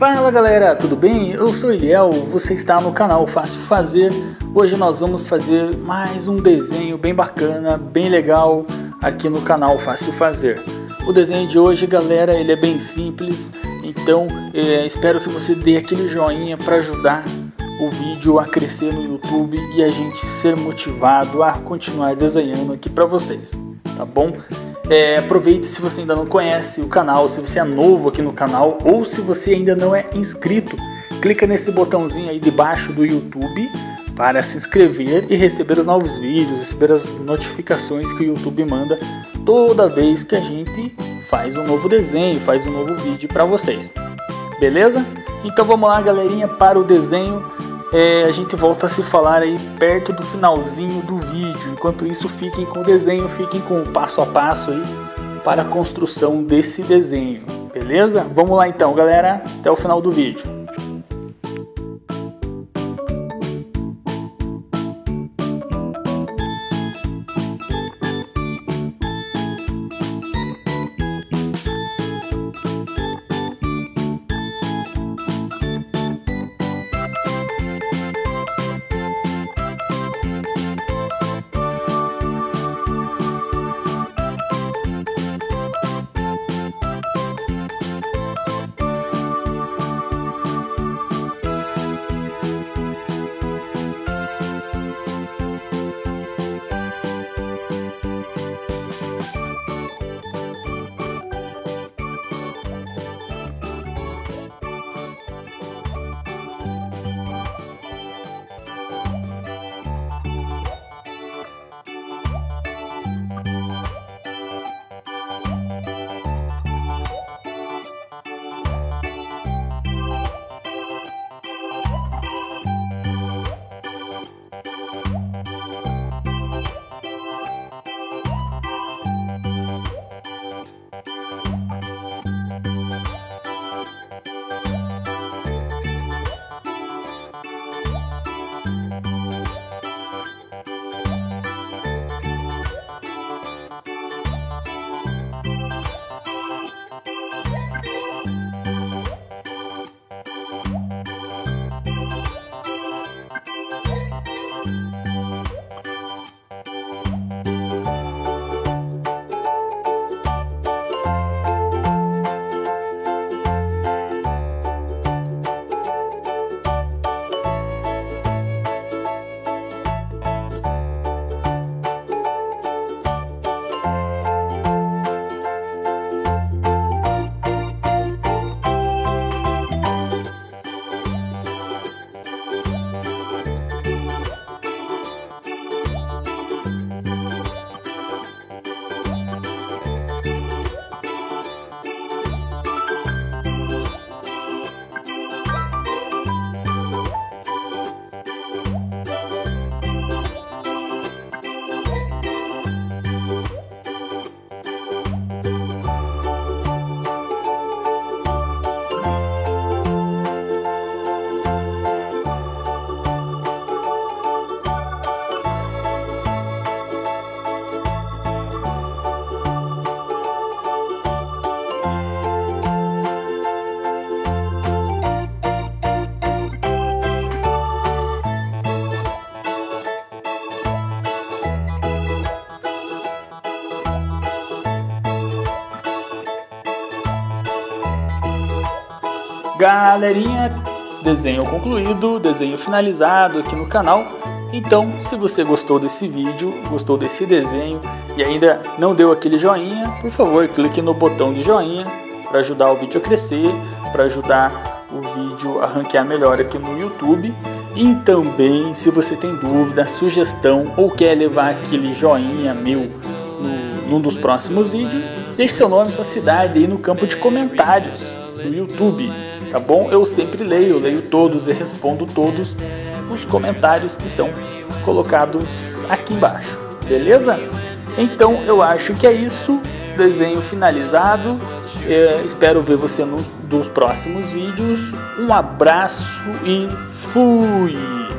Fala galera, tudo bem? Eu sou Eliel, você está no canal Fácil Fazer. Hoje nós vamos fazer mais um desenho bem bacana, bem legal aqui no canal Fácil Fazer. O desenho de hoje, galera, ele é bem simples, então é, espero que você dê aquele joinha para ajudar o vídeo a crescer no YouTube e a gente ser motivado a continuar desenhando aqui para vocês, tá bom? É, aproveite se você ainda não conhece o canal, se você é novo aqui no canal ou se você ainda não é inscrito, clica nesse botãozinho aí debaixo do YouTube para se inscrever e receber os novos vídeos, receber as notificações que o YouTube manda toda vez que a gente faz um novo desenho, faz um novo vídeo para vocês. Beleza? Então vamos lá, galerinha, para o desenho. É, a gente volta a se falar aí perto do finalzinho do vídeo. Enquanto isso, fiquem com o desenho, fiquem com o passo a passo aí para a construção desse desenho. Beleza? Vamos lá então, galera. Até o final do vídeo. Galerinha, desenho concluído, desenho finalizado aqui no canal. Então, se você gostou desse vídeo, gostou desse desenho e ainda não deu aquele joinha, por favor, clique no botão de joinha para ajudar o vídeo a crescer, para ajudar o vídeo a ranquear melhor aqui no YouTube. E também, se você tem dúvida, sugestão ou quer levar aquele joinha meu no, num dos próximos vídeos, deixe seu nome e sua cidade aí no campo de comentários do YouTube tá bom? Eu sempre leio, leio todos e respondo todos os comentários que são colocados aqui embaixo, beleza? Então eu acho que é isso, desenho finalizado. É, espero ver você nos dos próximos vídeos. Um abraço e fui!